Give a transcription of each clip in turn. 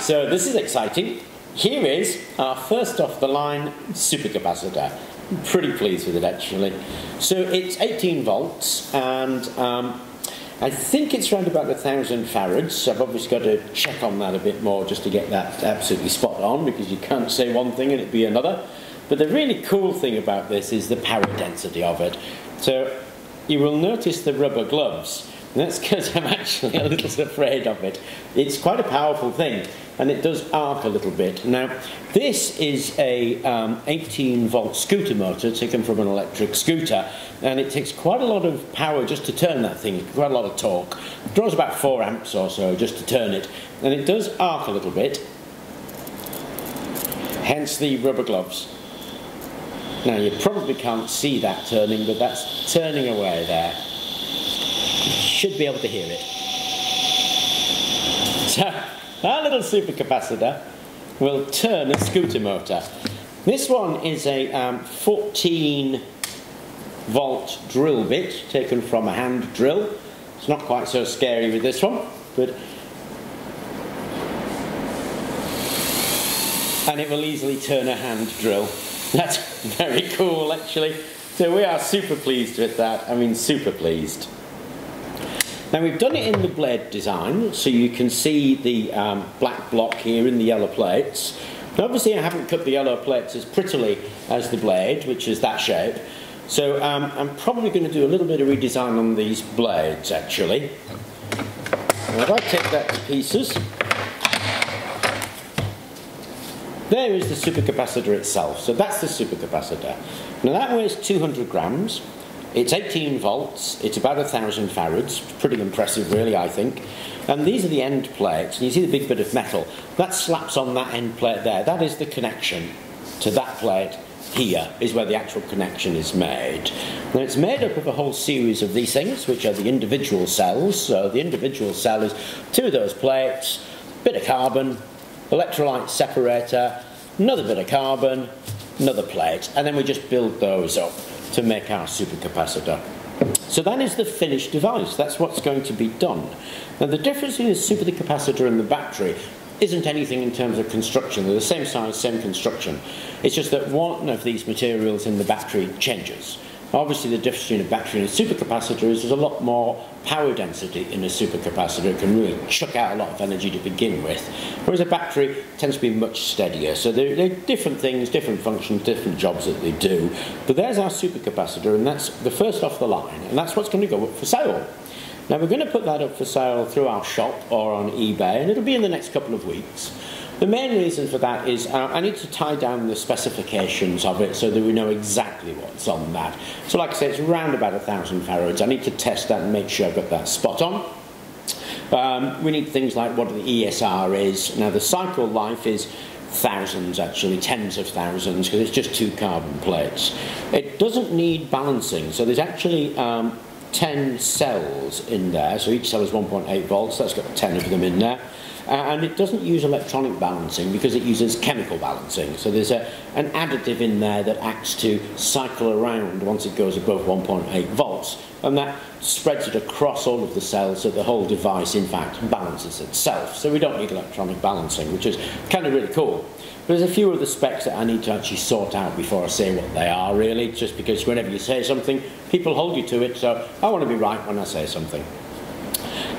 So this is exciting. Here is our first off the line supercapacitor. I'm pretty pleased with it actually. So it's 18 volts and um, I think it's around about a thousand farads. So I've obviously got to check on that a bit more just to get that absolutely spot on because you can't say one thing and it be another. But the really cool thing about this is the power density of it. So you will notice the rubber gloves. That's because I'm actually a little afraid of it. It's quite a powerful thing, and it does arc a little bit. Now, this is a um, 18 volt scooter motor taken from an electric scooter, and it takes quite a lot of power just to turn that thing, quite a lot of torque. It draws about 4 amps or so just to turn it, and it does arc a little bit, hence the rubber gloves. Now you probably can't see that turning, but that's turning away there. Should be able to hear it. So our little supercapacitor will turn a scooter motor. This one is a um, 14 volt drill bit taken from a hand drill. It's not quite so scary with this one, but and it will easily turn a hand drill. That's very cool, actually. So we are super pleased with that. I mean, super pleased. Now we've done it in the blade design, so you can see the um, black block here in the yellow plates. Now obviously I haven't cut the yellow plates as prettily as the blade, which is that shape. So um, I'm probably going to do a little bit of redesign on these blades, actually. Now if I take that to pieces, There is the supercapacitor itself. So that's the supercapacitor. Now that weighs 200 grams. It's 18 volts. It's about 1,000 farads. Pretty impressive, really, I think. And these are the end plates. And you see the big bit of metal. That slaps on that end plate there. That is the connection to that plate here is where the actual connection is made. Now it's made up of a whole series of these things, which are the individual cells. So the individual cell is two of those plates, bit of carbon, electrolyte separator, another bit of carbon, another plate, and then we just build those up to make our supercapacitor. So that is the finished device. That's what's going to be done. Now the difference between the supercapacitor and the battery isn't anything in terms of construction. They're the same size, same construction. It's just that one of these materials in the battery changes. Obviously, the difference between a battery and a supercapacitor is there's a lot more power density in a supercapacitor. It can really chuck out a lot of energy to begin with, whereas a battery tends to be much steadier. So they're, they're different things, different functions, different jobs that they do. But there's our supercapacitor, and that's the first off the line, and that's what's going to go up for sale. Now, we're going to put that up for sale through our shop or on eBay, and it'll be in the next couple of weeks. The main reason for that is uh, I need to tie down the specifications of it so that we know exactly what's on that. So like I say, it's around about a thousand farads. I need to test that and make sure I've got that spot on. Um, we need things like what the ESR is. Now the cycle life is thousands actually, tens of thousands, because it's just two carbon plates. It doesn't need balancing, so there's actually um, 10 cells in there, so each cell is 1.8 volts, that's got 10 of them in there. And it doesn't use electronic balancing because it uses chemical balancing. So there's a, an additive in there that acts to cycle around once it goes above 1.8 volts, and that spreads it across all of the cells so the whole device, in fact, balances itself. So we don't need electronic balancing, which is kind of really cool. There's a few of the specs that I need to actually sort out before I say what they are, really, just because whenever you say something, people hold you to it, so I want to be right when I say something.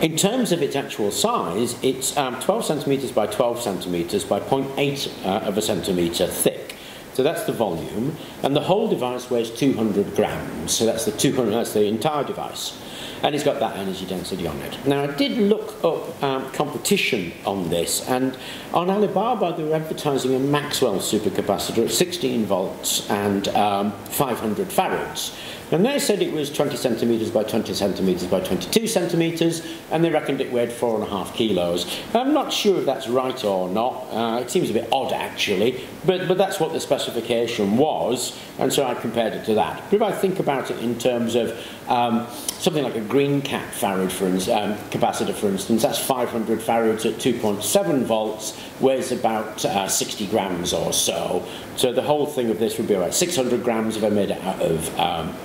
In terms of its actual size, it's um, 12 centimetres by 12 centimetres by 0.8 uh, of a centimetre thick. So that's the volume, and the whole device weighs 200 grams. So that's the 200. That's the entire device, and it's got that energy density on it. Now I did look up um, competition on this, and on Alibaba they were advertising a Maxwell supercapacitor at 16 volts and um, 500 farads. And they said it was 20 centimetres by 20 centimetres by 22 centimetres, and they reckoned it weighed four and a half kilos. I'm not sure if that's right or not. Uh, it seems a bit odd, actually, but, but that's what the specification was, and so I compared it to that. But if I think about it in terms of um, something like a green cap farad for um, capacitor, for instance, that's 500 farads at 2.7 volts, weighs about uh, 60 grams or so. So the whole thing of this would be about 600 grams if I made it out of um,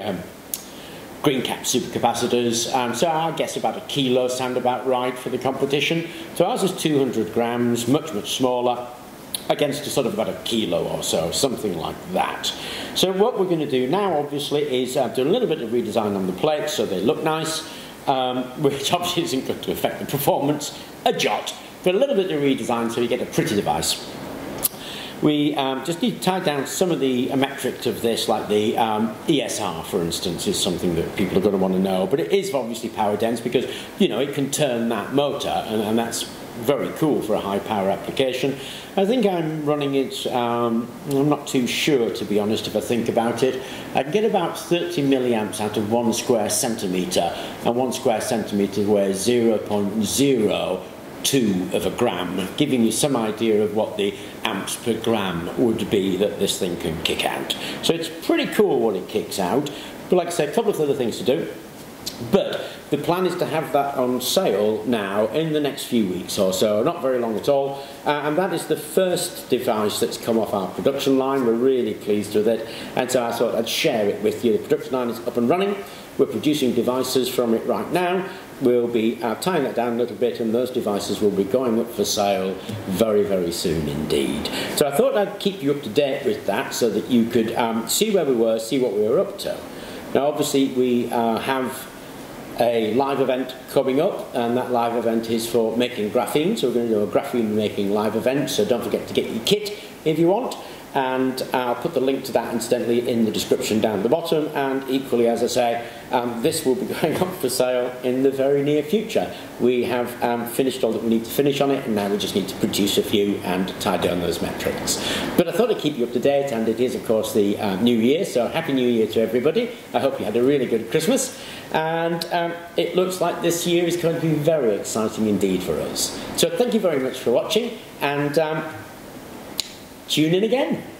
um, green cap supercapacitors. Um, so I guess about a kilo sound about right for the competition. So ours is 200 grams, much, much smaller against a sort of about a kilo or so, something like that. So what we're going to do now, obviously, is uh, do a little bit of redesign on the plates so they look nice, um, which obviously isn't going to affect the performance a jot, but a little bit of redesign so you get a pretty device. We um, just need to tie down some of the metrics of this, like the um, ESR, for instance, is something that people are going to want to know. But it is obviously power dense because, you know, it can turn that motor, and, and that's very cool for a high power application. I think I'm running it, um, I'm not too sure to be honest if I think about it. I can get about 30 milliamps out of one square centimetre, and one square centimetre weighs 0.02 of a gram, giving you some idea of what the amps per gram would be that this thing can kick out. So it's pretty cool what it kicks out. But like I said, a couple of other things to do. But the plan is to have that on sale now in the next few weeks or so, not very long at all. Uh, and that is the first device that's come off our production line. We're really pleased with it. And so I thought I'd share it with you. The production line is up and running. We're producing devices from it right now. We'll be uh, tying that down a little bit, and those devices will be going up for sale very, very soon indeed. So I thought I'd keep you up to date with that so that you could um, see where we were, see what we were up to. Now, obviously, we uh, have a live event coming up, and that live event is for making graphene. So we're going to do a graphene making live event, so don't forget to get your kit if you want. And I'll put the link to that incidentally in the description down at the bottom. And equally as I say um, this will be going up for sale in the very near future. We have um, finished all that we need to finish on it and now we just need to produce a few and tie down those metrics. But I thought I'd keep you up to date and it is of course the uh, new year so happy new year to everybody. I hope you had a really good Christmas. And um, it looks like this year is going to be very exciting indeed for us. So thank you very much for watching and um, tune in again.